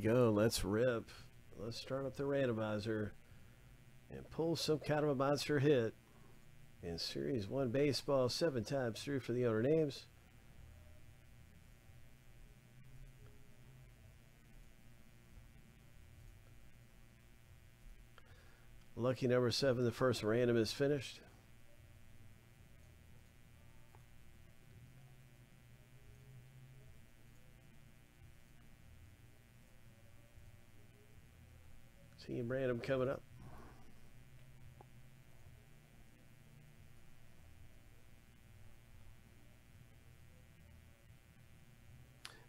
go. Let's rip. Let's start up the randomizer and pull some kind of a monster hit in Series 1 Baseball seven times through for the owner names. Lucky number seven, the first random is finished. Team random coming up.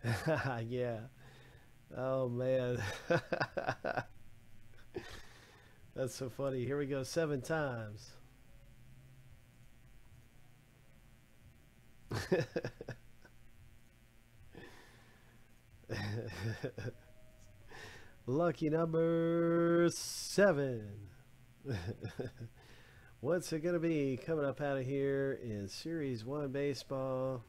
yeah. Oh man. That's so funny. Here we go, seven times. Lucky number seven. What's it going to be coming up out of here in Series 1 Baseball?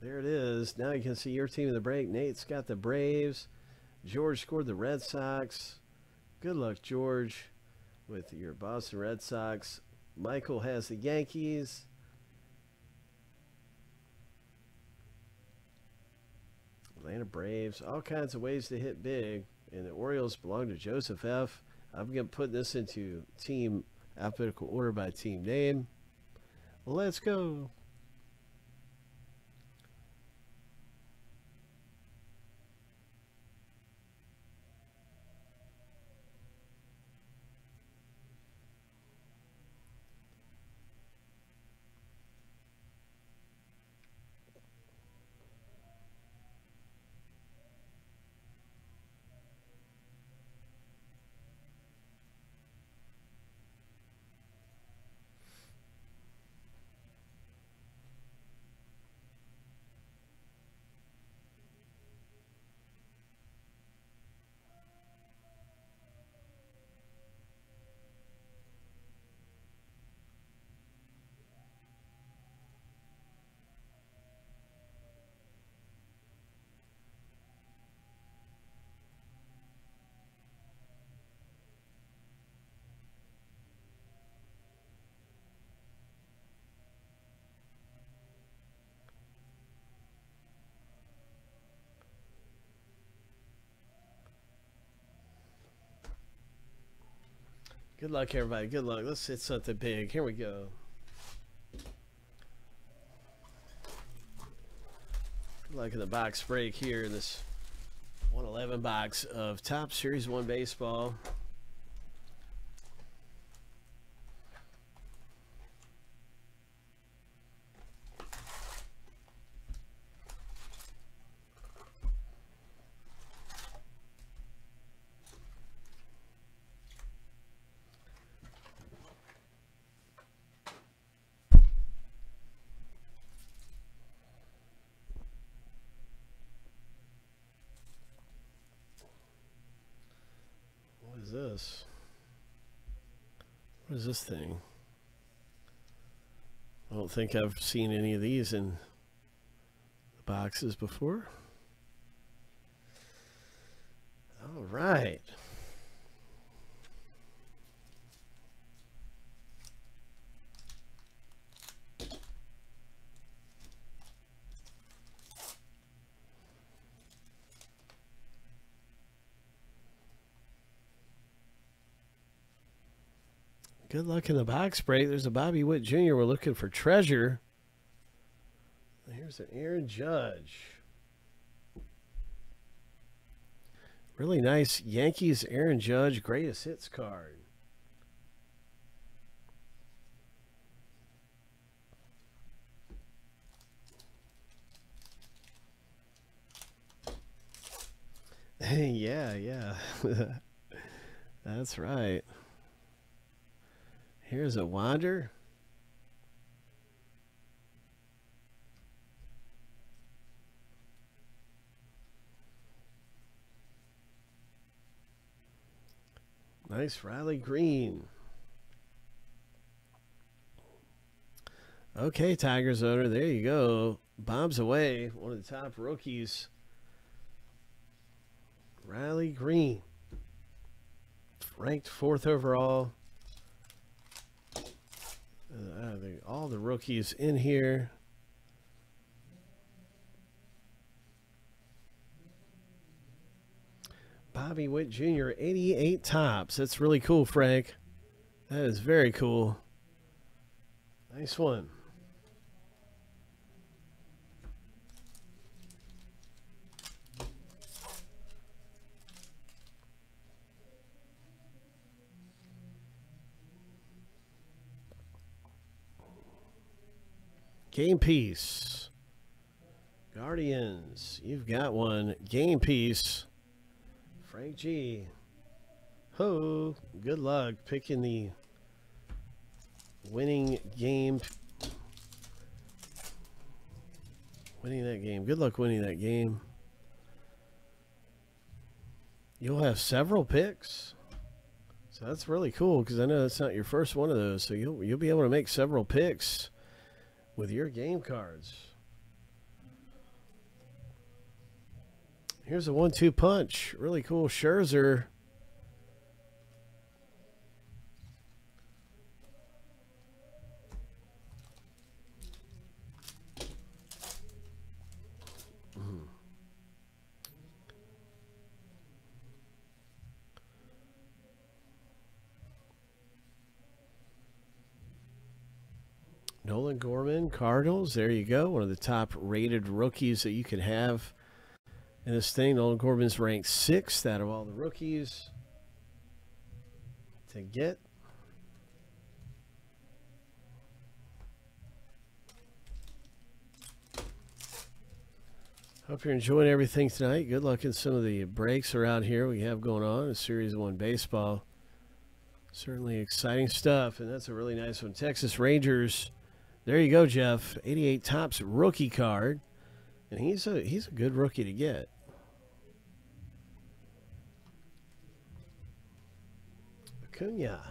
There it is. Now you can see your team in the break. Nate's got the Braves. George scored the Red Sox. Good luck, George, with your Boston Red Sox. Michael has the Yankees. Atlanta Braves. All kinds of ways to hit big. And the Orioles belong to Joseph F. I'm going to put this into team alphabetical order by team name. Let's go. Good luck, everybody. Good luck. Let's hit something big. Here we go. Good luck in the box break here this 111 box of Topps Series 1 Baseball. What is this? What is this thing? I don't think I've seen any of these in the boxes before. All right. Good luck in the box break. There's a Bobby Witt Jr. We're looking for treasure. Here's an Aaron Judge. Really nice Yankees Aaron Judge greatest hits card. yeah, yeah. That's right. Here's a wander. Nice Riley Greene. Okay, Tigers owner, there you go. Bob's away. One of the top rookies. Riley Greene. Ranked fourth overall. All the rookies in here. Bobby Witt Jr., 88 Topps. That's really cool, Frank. That is very cool. Nice one. Game piece. Guardians. You've got one. Game piece. Frank G. Ho. Good luck picking the winning game. Winning that game. Good luck winning that game. You'll have several picks. So that's really cool because I know that's not your first one of those. So you'll you'll be able to make several picks with your game cards. Here's a one-two punch. Really cool Scherzer. Gorman, Cardinals. There you go. One of the top rated rookies that you could have in this thing. Nolan Gorman's ranked sixth out of all the rookies to get. Hope you're enjoying everything tonight. Good luck in some of the breaks around here we have going on in Series 1 baseball. Certainly exciting stuff, and that's a really nice one. Texas Rangers there you go, Jeff. 88 Topps rookie card. And he's a he's a good rookie to get. Acuna.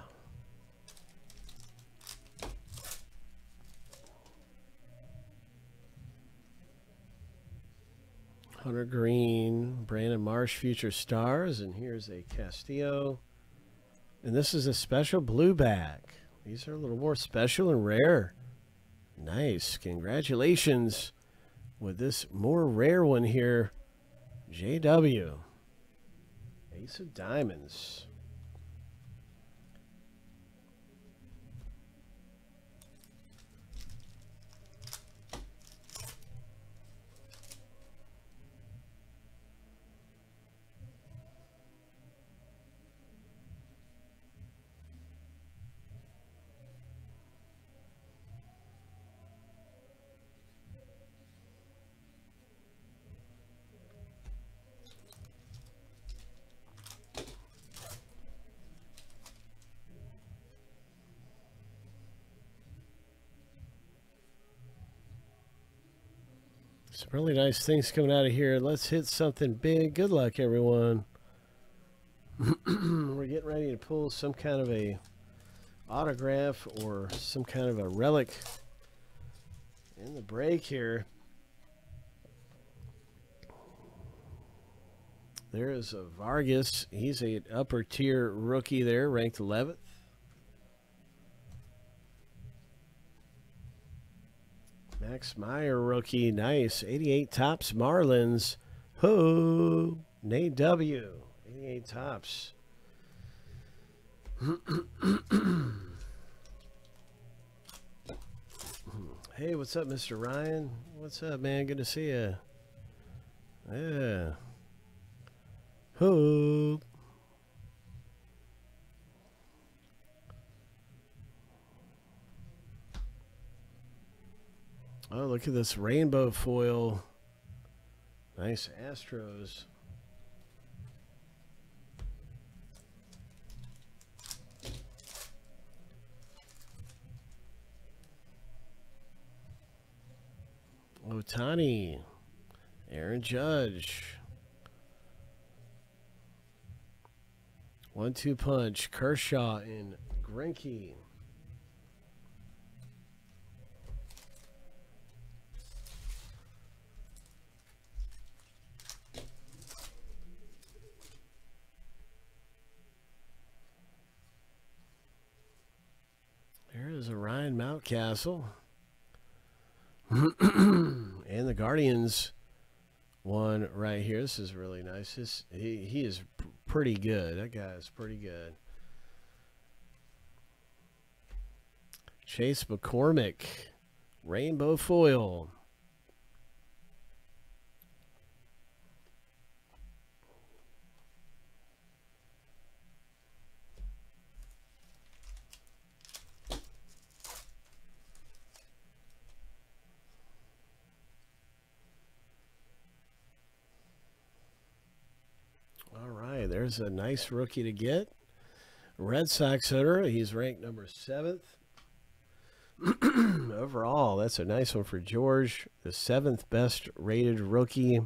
Hunter Greene, Brandon Marsh, Future Stars, and here's a Castillo. And this is a special blue back. These are a little more special and rare. Nice. Congratulations with this more rare one here. JW. Ace of Diamonds. Some really nice things coming out of here. Let's hit something big. Good luck, everyone. We're getting ready to pull some kind of a autograph or some kind of a relic in the break here. There is a Vargas. He's a upper tier rookie there, ranked 11th. Max Meyer rookie, nice. 88 Topps, Marlins. Who? Nate W. 88 Topps. hey, what's up, Mr. Ryan? What's up, man? Good to see you. Yeah. Hope. Oh, look at this rainbow foil. Nice Astros. Ohtani. Aaron Judge. One two punch. Kershaw and Greinke. There is a Ryan Mountcastle. and the Guardians one right here. This is really nice. This, he, he is pretty good. That guy is pretty good. Chase McCormick, Rainbow Foil. There's a nice rookie to get. Red Sox hitter. He's ranked number seventh. Overall, that's a nice one for George. The seventh best rated rookie.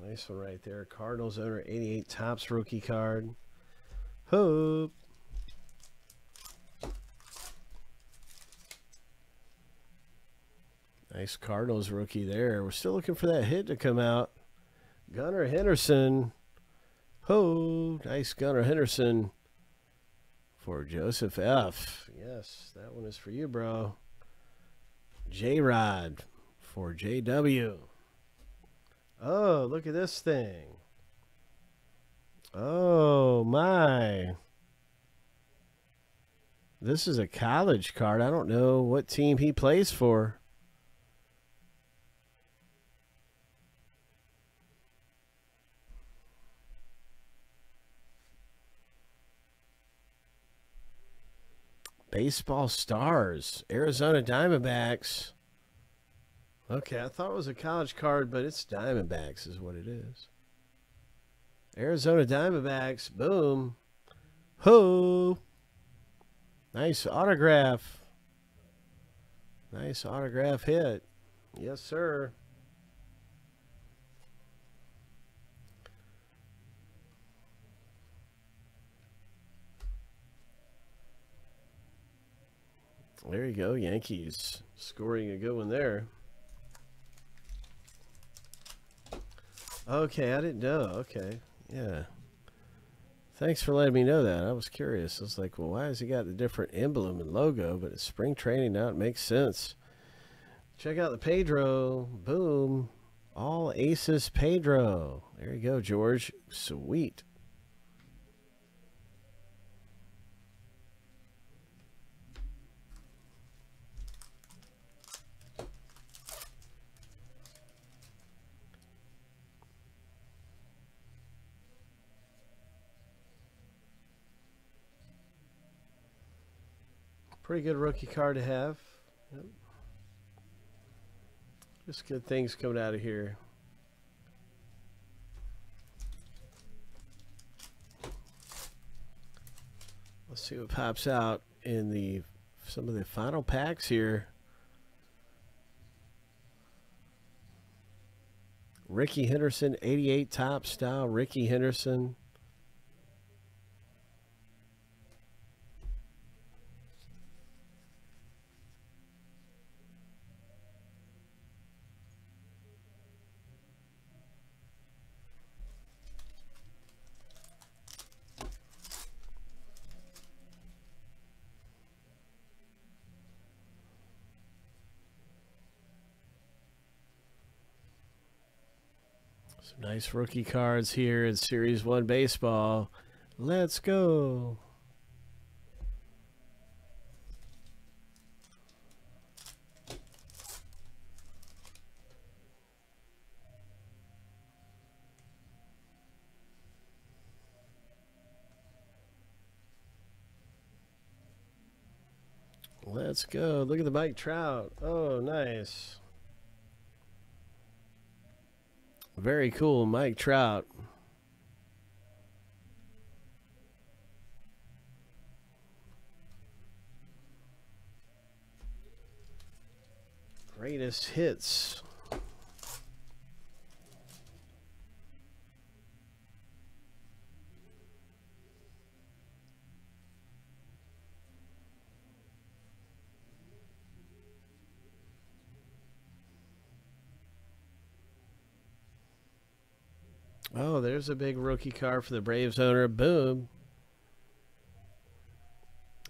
Nice one right there. Cardinals owner 88 Topps rookie card. Hope. Nice Cardinals rookie there. We're still looking for that hit to come out. Gunnar Henderson. Ho, nice Gunnar Henderson for Joseph F. Yes, that one is for you, bro. J Rod for JW. Oh, look at this thing. Oh, my. This is a college card. I don't know what team he plays for. Baseball Stars, Arizona Diamondbacks. Okay, I thought it was a college card, but it's Diamondbacks, is what it is. Arizona Diamondbacks, boom. Ho! Nice autograph. Nice autograph hit. Yes, sir. There you go, Yankees scoring a good one there. Okay, I didn't know. Okay, yeah. Thanks for letting me know that. I was curious. I was like, well, why has he got the different emblem and logo? But it's spring training now. It makes sense. Check out the Pedro. Boom. All aces Pedro. There you go, George. Sweet. Pretty good rookie card to have. Yep. Just good things coming out of here. Let's see what pops out in the some of the final packs here. Rickey Henderson, 88 top style. Rickey Henderson. Some nice rookie cards here in Series 1 Baseball. Let's go. Let's go. Look at the Mike Trout. Oh, nice. Very cool, Mike Trout. Greatest hits. Oh, there's a big rookie card for the Braves owner. Boom.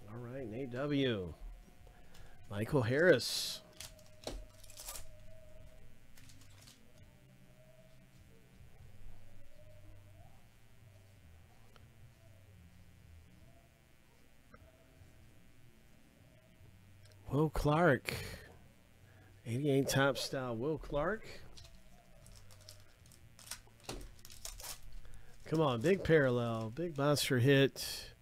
All right, Nate W. Michael Harris. Will Clark. 88 top style Will Clark. Come on, big parallel, big monster hit.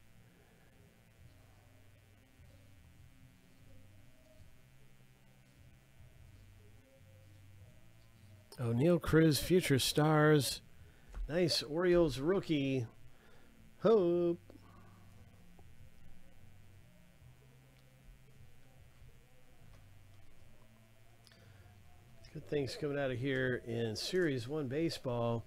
Oneil Cruz, future stars. Nice Orioles rookie. Hope. Good things coming out of here in Series 1 baseball.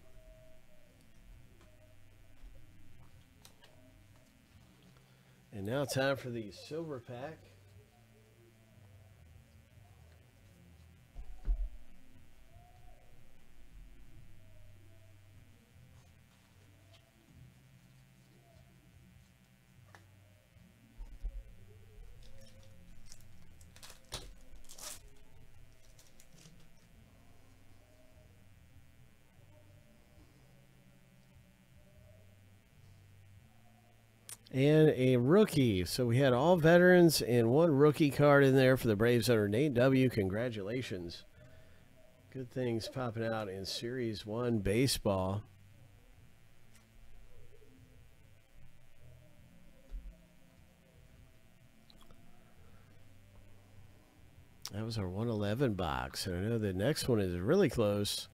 Now time for the silver pack. And a rookie. So we had all veterans and one rookie card in there for the Braves owner Nate W. Congratulations. Good things popping out in Series 1 baseball. That was our 111 box. And I know the next one is really close.